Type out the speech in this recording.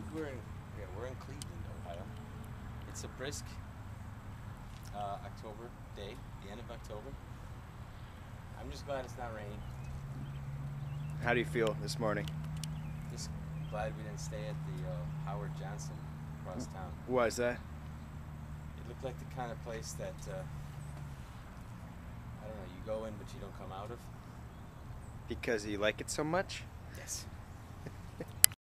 think we're in, yeah, we're in Cleveland, Ohio. It's a brisk uh, October day, the end of October. I'm just glad it's not raining. How do you feel this morning? Just glad we didn't stay at the uh, Howard Johnson across town. Why is that? It looked like the kind of place that uh, I don't know. You go in, but you don't come out of. Because you like it so much?